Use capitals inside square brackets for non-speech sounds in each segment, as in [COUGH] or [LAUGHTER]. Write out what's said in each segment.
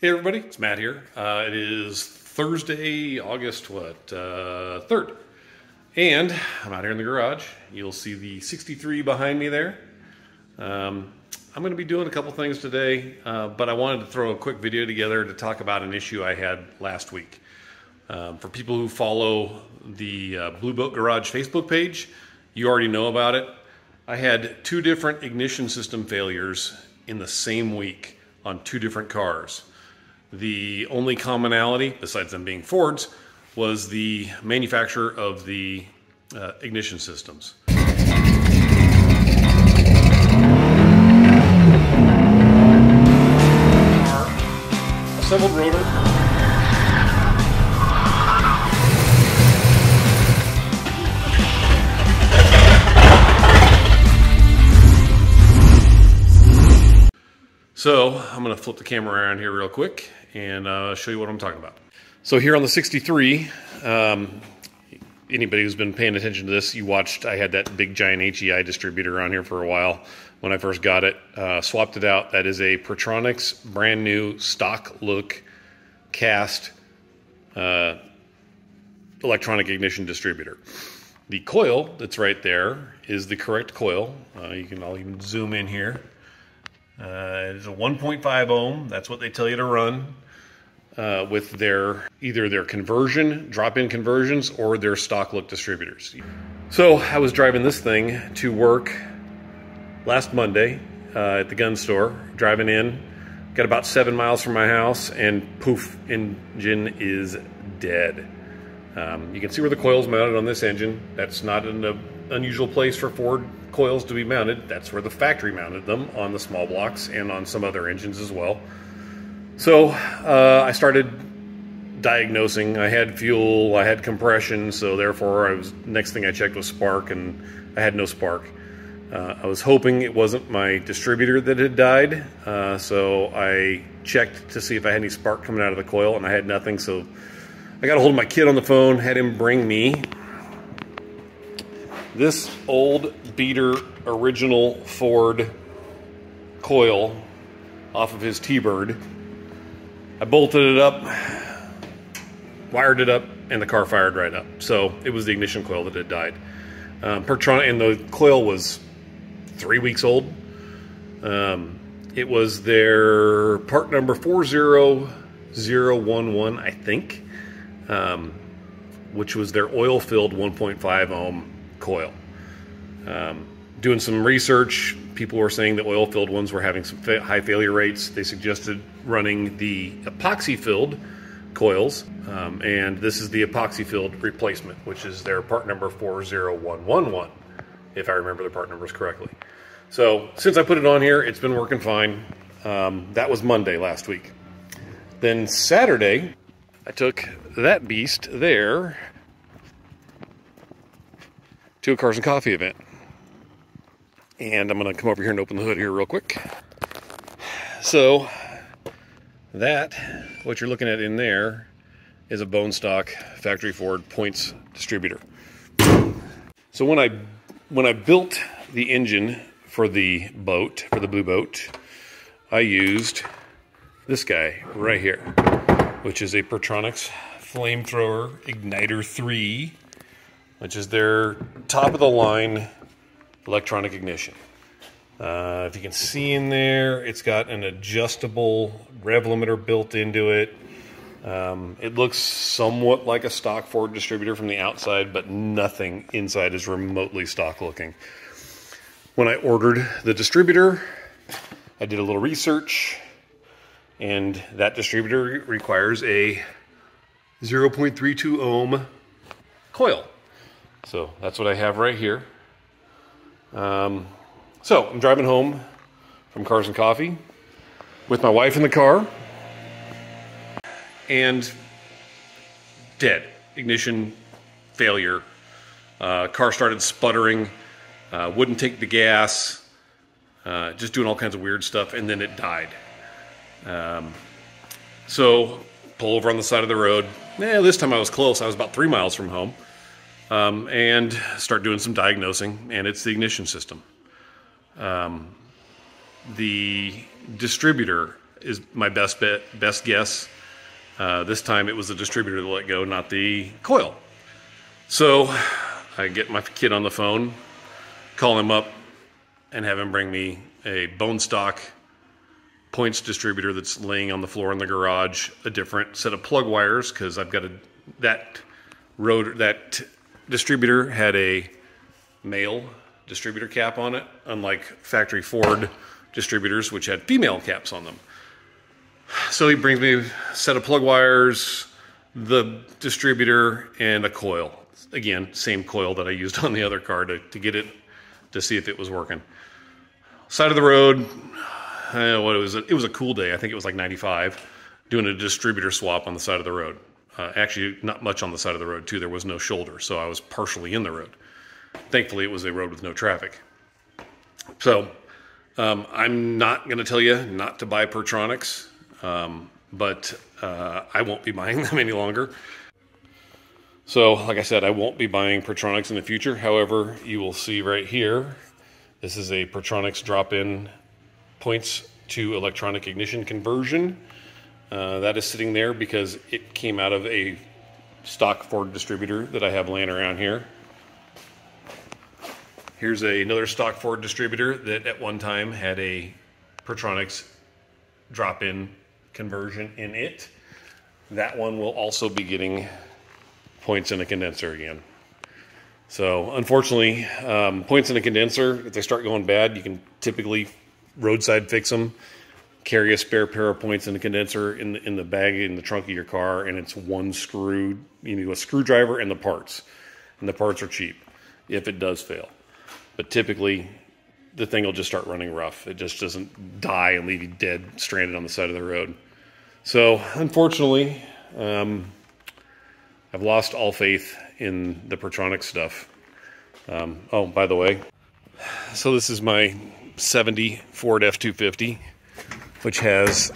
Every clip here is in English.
Hey everybody, it's Matt here. Uh, it is Thursday, August what uh, third, and I'm out here in the garage. You'll see the 63 behind me there. Um, I'm going to be doing a couple things today, uh, but I wanted to throw a quick video together to talk about an issue I had last week. Um, for people who follow the uh, Blue Boat Garage Facebook page, you already know about it. I had two different ignition system failures in the same week on two different cars. The only commonality, besides them being Fords, was the manufacturer of the uh, ignition systems. Assembled rotor. So I'm going to flip the camera around here real quick and uh, show you what I'm talking about. So here on the 63, um, anybody who's been paying attention to this, you watched I had that big giant HEI distributor on here for a while when I first got it. Uh, swapped it out. That is a Pertronix brand new stock look cast uh, electronic ignition distributor. The coil that's right there is the correct coil. Uh, you can I'll even zoom in here. Uh, it's a 1.5 ohm. That's what they tell you to run uh, with their either their conversion, drop-in conversions, or their stock look distributors. So I was driving this thing to work last Monday uh, at the gun store, driving in, got about seven miles from my house, and poof, engine is dead. Um, you can see where the coil's mounted on this engine. That's not an uh, unusual place for Ford coils to be mounted. That's where the factory mounted them on the small blocks and on some other engines as well. So uh, I started diagnosing. I had fuel, I had compression, so therefore I was next thing I checked was spark, and I had no spark. Uh, I was hoping it wasn't my distributor that had died, uh, so I checked to see if I had any spark coming out of the coil, and I had nothing. So I got a hold of my kid on the phone, had him bring me this old beater original Ford coil off of his T-Bird. I bolted it up, wired it up, and the car fired right up. So it was the ignition coil that had died. Um, Pertron and the coil was three weeks old. Um, it was their part number 40011, I think, um, which was their oil-filled 1.5 ohm coil. Um, doing some research, people were saying the oil filled ones were having some fa high failure rates. They suggested running the epoxy filled coils, um, and this is the epoxy filled replacement, which is their part number 40111, if I remember the part numbers correctly. So since I put it on here, it's been working fine. Um, that was Monday last week. Then Saturday, I took that beast there to a Cars and Coffee event. And I'm gonna come over here and open the hood here real quick. So that, what you're looking at in there, is a bone stock factory Ford points distributor. So when I when I built the engine for the boat, for the blue boat, I used this guy right here, which is a Pertronix Flamethrower Ignitor 3, which is their top of the line electronic ignition. Uh, if you can see in there, it's got an adjustable rev limiter built into it. Um, it looks somewhat like a stock Ford distributor from the outside, but nothing inside is remotely stock looking. When I ordered the distributor, I did a little research, and that distributor requires a 0.32 ohm coil. So that's what I have right here. Um, so I'm driving home from Cars and Coffee with my wife in the car and dead. Ignition failure. Uh, car started sputtering, uh, wouldn't take the gas, uh, just doing all kinds of weird stuff, and then it died. Um, so pull over on the side of the road. Yeah, this time I was close. I was about three miles from home um, and start doing some diagnosing, and it's the ignition system. Um, the distributor is my best bet, best guess. Uh, this time it was the distributor that let go, not the coil. So I get my kid on the phone, call him up, and have him bring me a bone stock points distributor that's laying on the floor in the garage, a different set of plug wires because I've got a that rotor that distributor had a male distributor cap on it, unlike factory Ford distributors which had female caps on them. So he brings me a set of plug wires, the distributor, and a coil. Again, same coil that I used on the other car to, to get it to see if it was working. Side of the road, uh, what it was, it was a cool day. I think it was like 95, doing a distributor swap on the side of the road. Uh, actually, not much on the side of the road too. There was no shoulder, so I was partially in the road. Thankfully, it was a road with no traffic. So um, I'm not going to tell you not to buy Pertronix, um, but uh, I won't be [LAUGHS] buying them any longer. So, like I said, I won't be buying Pertronix in the future. However, you will see right here, this is a Pertronix drop-in points to electronic ignition conversion. Uh, that is sitting there because it came out of a stock Ford distributor that I have laying around here. Here's a, another stock Ford distributor that at one time had a Pertronix drop-in conversion in it. That one will also be getting points in a condenser again. So unfortunately, um, points in a condenser, if they start going bad, you can typically roadside fix them. Carry a spare pair of points in the condenser in the, in the bag in the trunk of your car, and it's one screw. You need a screwdriver and the parts, and the parts are cheap if it does fail. But typically, the thing will just start running rough. It just doesn't die and leave you dead, stranded on the side of the road. So, unfortunately, um, I've lost all faith in the Pertronix stuff. Um, oh, by the way, so this is my 70 Ford F-250, which has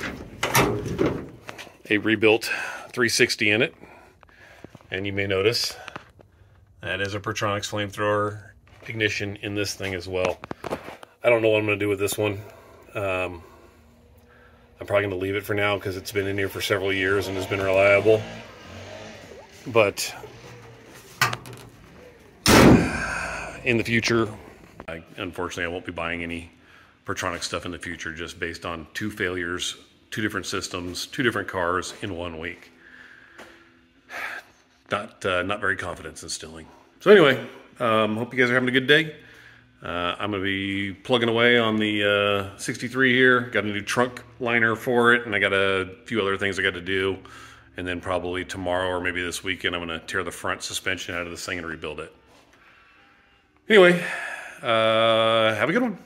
a rebuilt 360 in it. And you may notice that is a Pertronix flamethrower ignition in this thing as well. I don't know what I'm going to do with this one. Um, I'm probably going to leave it for now because it's been in here for several years and has been reliable. But in the future, I, unfortunately, I won't be buying any Pertronix stuff in the future just based on two failures, two different systems, two different cars in one week. [SIGHS] Not, uh, not very confidence instilling. So anyway, um, hope you guys are having a good day. Uh, I'm going to be plugging away on the uh, 63 here. Got a new trunk liner for it, and I got a few other things I got to do. And then probably tomorrow or maybe this weekend, I'm going to tear the front suspension out of this thing and rebuild it. Anyway, uh, have a good one.